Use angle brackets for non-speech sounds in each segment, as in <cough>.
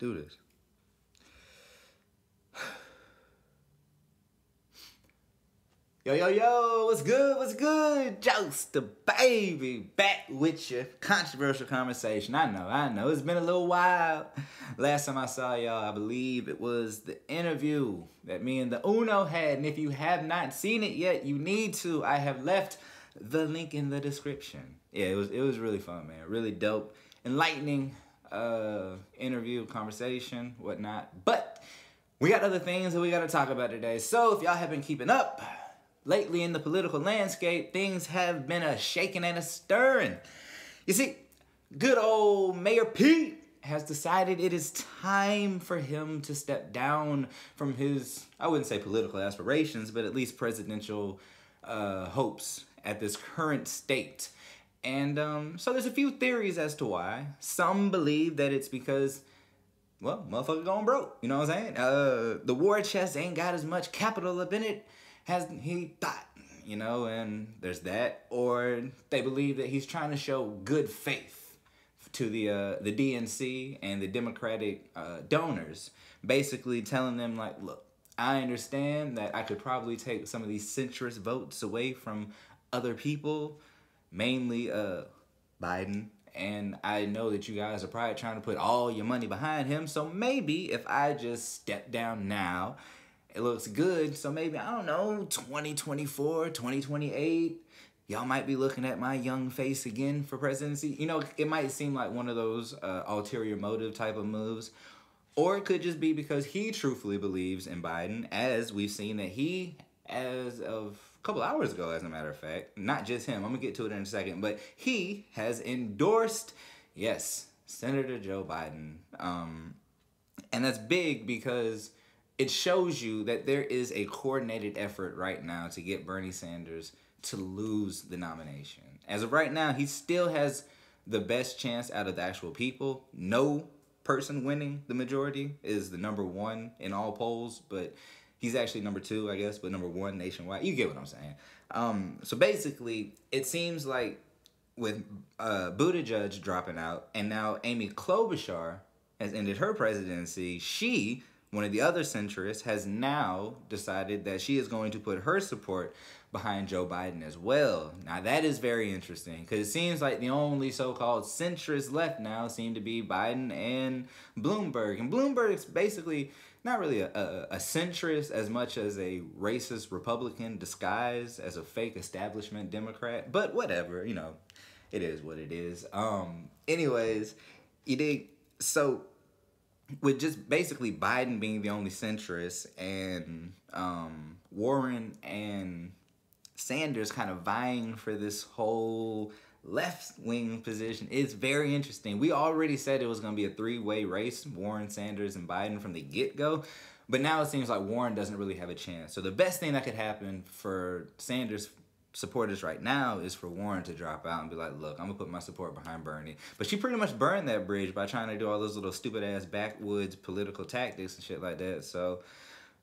do this. <sighs> Yo, yo, yo, what's good? What's good? Jokesta Baby back with your controversial conversation. I know, I know, it's been a little while. Last time I saw y'all, I believe it was the interview that me and the Uno had. And if you have not seen it yet, you need to. I have left the link in the description. Yeah, it was it was really fun, man. Really dope, enlightening uh interview, conversation, whatnot. But we got other things that we got to talk about today. So if y'all have been keeping up, lately in the political landscape, things have been a shaking and a stirring. You see, good old Mayor Pete has decided it is time for him to step down from his, I wouldn't say political aspirations, but at least presidential uh, hopes at this current state. And um, so there's a few theories as to why. Some believe that it's because well, motherfucker going broke. You know what I'm saying? Uh, the war chest ain't got as much capital up in it as he thought. You know, and there's that. Or they believe that he's trying to show good faith to the uh, the DNC and the Democratic uh, donors, basically telling them like, look, I understand that I could probably take some of these centrist votes away from other people, mainly uh, Biden and I know that you guys are probably trying to put all your money behind him. So maybe if I just step down now, it looks good. So maybe, I don't know, 2024, 2028, y'all might be looking at my young face again for presidency. You know, it might seem like one of those uh, ulterior motive type of moves. Or it could just be because he truthfully believes in Biden, as we've seen that he, as of a couple hours ago, as a matter of fact. Not just him. I'm gonna get to it in a second, but he has endorsed, yes, Senator Joe Biden. Um, and that's big because it shows you that there is a coordinated effort right now to get Bernie Sanders to lose the nomination. As of right now, he still has the best chance out of the actual people. No person winning the majority is the number one in all polls, but He's actually number two, I guess, but number one nationwide. You get what I'm saying. Um, so basically, it seems like with uh, Buttigieg dropping out, and now Amy Klobuchar has ended her presidency. She, one of the other centrists, has now decided that she is going to put her support behind Joe Biden as well. Now that is very interesting because it seems like the only so-called centrists left now seem to be Biden and Bloomberg, and Bloomberg's basically not really a, a, a, centrist as much as a racist Republican disguised as a fake establishment Democrat. But whatever, you know, it is what it is. Um, anyways, you did so with just basically Biden being the only centrist and um, Warren and Sanders kind of vying for this whole left wing position is very interesting. We already said it was going to be a three way race Warren, Sanders, and Biden from the get go. But now it seems like Warren doesn't really have a chance. So the best thing that could happen for Sanders supporters right now is for Warren to drop out and be like, look, I'm gonna put my support behind Bernie. But she pretty much burned that bridge by trying to do all those little stupid ass backwoods political tactics and shit like that. So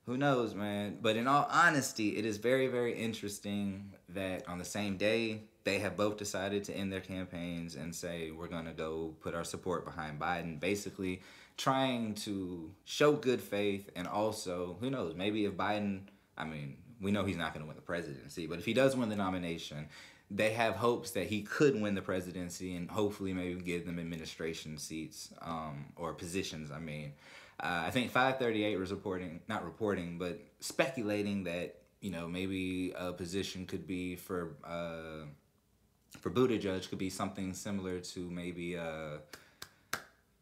who knows, man? But in all honesty, it is very, very interesting that on the same day they have both decided to end their campaigns and say we're to go put our support behind Biden, basically trying to show good faith and also, who knows, maybe if Biden, I mean, we know he's not going to win the presidency, but if he does win the nomination, they have hopes that he could win the presidency and hopefully maybe give them administration seats um, or positions. I mean, uh, I think 538 was reporting, not reporting, but speculating that you know maybe a position could be for uh, for Buttigieg could be something similar to maybe a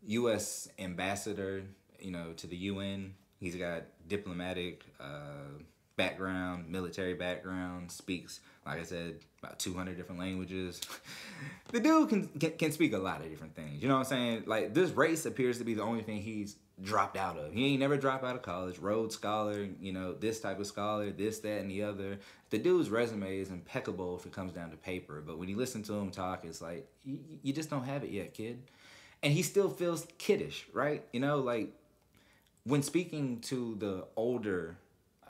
U.S. ambassador, you know, to the UN. He's got diplomatic uh, background, military background, speaks, like I said, about 200 different languages. <laughs> the dude can, can, can speak a lot of different things. You know what I'm saying? Like, this race appears to be the only thing he's dropped out of. He ain't never dropped out of college. Rhodes Scholar, you know, this type of scholar, this, that, and the other. The dude's resume is impeccable if it comes down to paper. But when you listen to him talk, it's like, you, you just don't have it yet, kid. And he still feels kiddish, right? You know, like when speaking to the older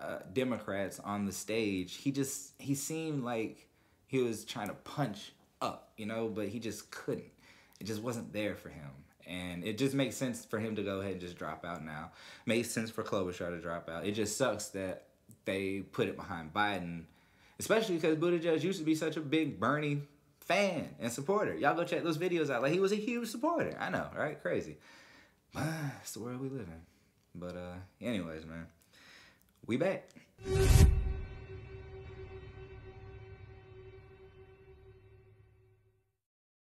uh, Democrats on the stage, he just, he seemed like he was trying to punch up, you know, but he just couldn't. It just wasn't there for him And it just makes sense for him to go ahead and just drop out now. Makes sense for Klobuchar to drop out. It just sucks that they put it behind Biden, especially because Buttigieg used to be such a big Bernie fan and supporter. Y'all go check those videos out. Like he was a huge supporter. I know, right? Crazy. It's the world we live in. But uh anyways, man. We back.